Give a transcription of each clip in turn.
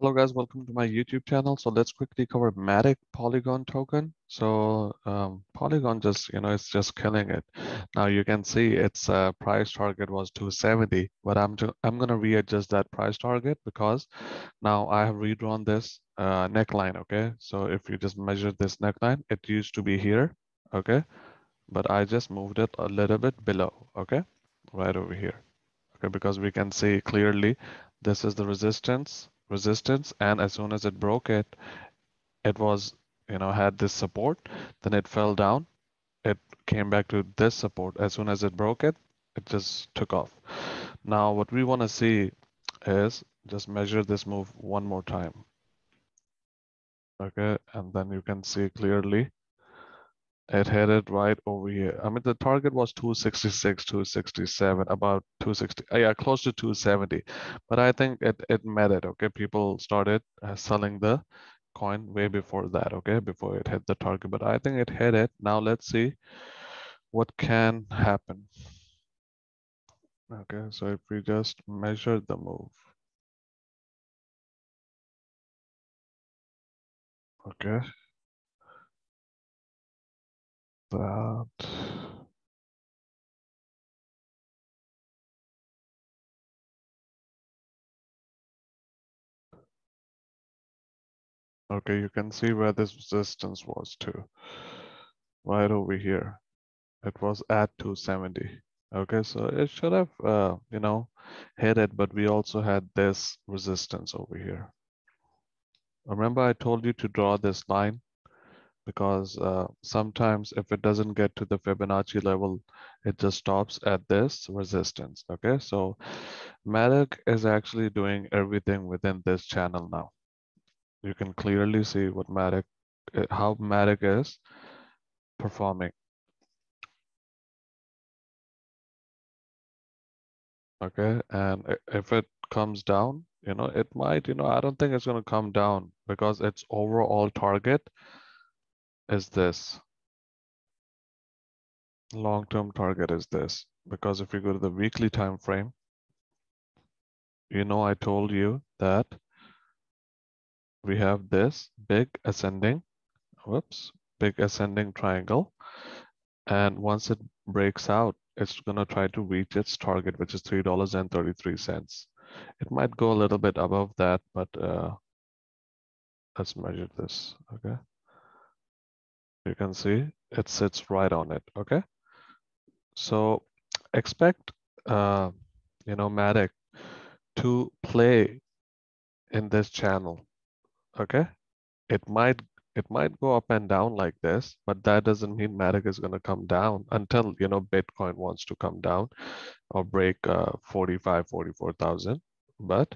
Hello guys, welcome to my YouTube channel. So let's quickly cover Matic Polygon token. So um, Polygon just, you know, it's just killing it. Now you can see its uh, price target was 270, but I'm I'm gonna readjust that price target because now I have redrawn this uh, neckline. Okay, so if you just measure this neckline, it used to be here. Okay, but I just moved it a little bit below. Okay, right over here. Okay, because we can see clearly this is the resistance resistance and as soon as it broke it it was you know had this support then it fell down. It came back to this support. As soon as it broke it it just took off. Now what we want to see is just measure this move one more time. Okay and then you can see clearly it hit it right over here. I mean, the target was 266, 267, about 260, uh, yeah, close to 270. But I think it, it met it, okay? People started uh, selling the coin way before that, okay? Before it hit the target, but I think it hit it. Now let's see what can happen. Okay, so if we just measure the move. Okay, that. Okay, you can see where this resistance was too. Right over here. It was at 270. Okay, so it should have, uh, you know, hit it, but we also had this resistance over here. Remember I told you to draw this line because uh, sometimes if it doesn't get to the Fibonacci level, it just stops at this resistance. Okay, so Matic is actually doing everything within this channel now. You can clearly see what Matic, uh, how Matic is performing. Okay, and if it comes down, you know, it might, you know, I don't think it's going to come down because its overall target is this. Long-term target is this, because if you go to the weekly time frame, you know, I told you that we have this big ascending, whoops, big ascending triangle. And once it breaks out, it's gonna try to reach its target, which is $3.33. It might go a little bit above that, but uh, let's measure this, okay? You can see it sits right on it okay? So expect uh, you know Matic to play in this channel okay? It might it might go up and down like this but that doesn't mean Matic is going to come down until you know Bitcoin wants to come down or break uh, 45 44,000 but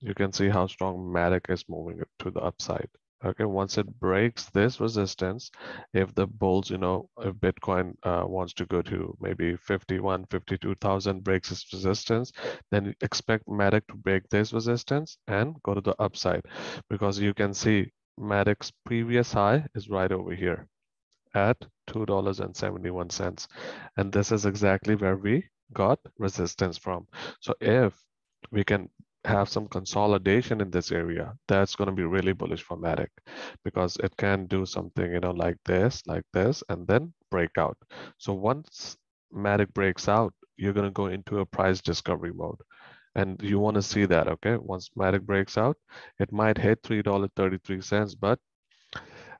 you can see how strong Matic is moving it to the upside okay once it breaks this resistance if the bulls you know if bitcoin uh, wants to go to maybe 51 52000 breaks its resistance then expect matic to break this resistance and go to the upside. Because you can see matic's previous high is right over here at $2.71 and this is exactly where we got resistance from. So if we can have some consolidation in this area, that's going to be really bullish for Matic because it can do something, you know, like this, like this, and then break out. So once Matic breaks out, you're going to go into a price discovery mode. And you want to see that, okay? Once Matic breaks out, it might hit $3.33, but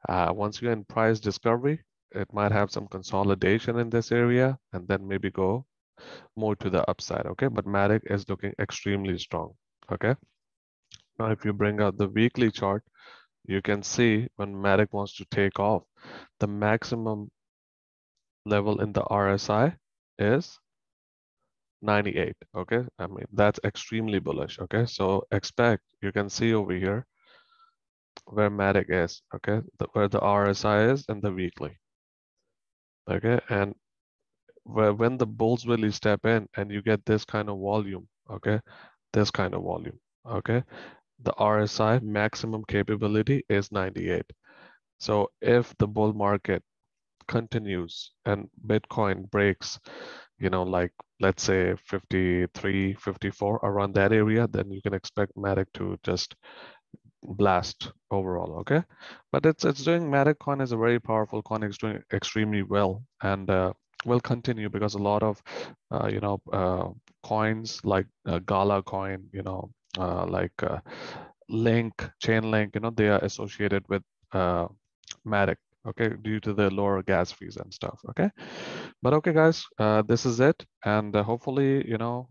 uh, once you're in price discovery, it might have some consolidation in this area and then maybe go more to the upside, okay? But Matic is looking extremely strong okay? Now, if you bring out the weekly chart, you can see when Matic wants to take off, the maximum level in the RSI is 98, okay? I mean, that's extremely bullish, okay? So expect, you can see over here where Matic is, okay? The, where the RSI is and the weekly, okay? And where, when the bulls really step in and you get this kind of volume, okay? This kind of volume, okay? The RSI maximum capability is 98. So if the bull market continues and Bitcoin breaks, you know, like let's say 53, 54 around that area, then you can expect Matic to just blast overall okay but it's it's doing matic coin is a very powerful coin it's doing extremely well and uh, will continue because a lot of uh, you know uh, coins like uh, gala coin you know uh, like uh, link Chainlink you know they are associated with matic okay due to the lower gas fees and stuff okay? But okay guys this is it and hopefully you know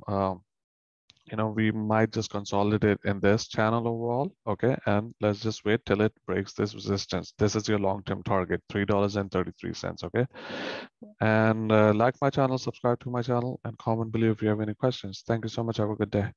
you know, we might just consolidate in this channel overall, okay? And let's just wait till it breaks this resistance. This is your long-term target, $3.33, okay? And uh, like my channel, subscribe to my channel, and comment below if you have any questions. Thank you so much. Have a good day.